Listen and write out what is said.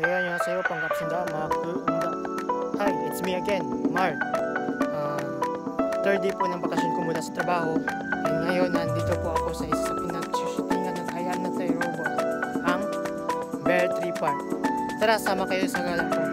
안녕하세요. 반갑습니다. 마크입니다. Hi, it's me again, Mark. Uh, third day po ng bakasyon ko mula sa trabaho. And ngayon, nandito po ako sa isa sa pinagsushootingan ng Hayaan na tayo robot, ang Bear Tree Park. Tara, sama kayo sa galang ko.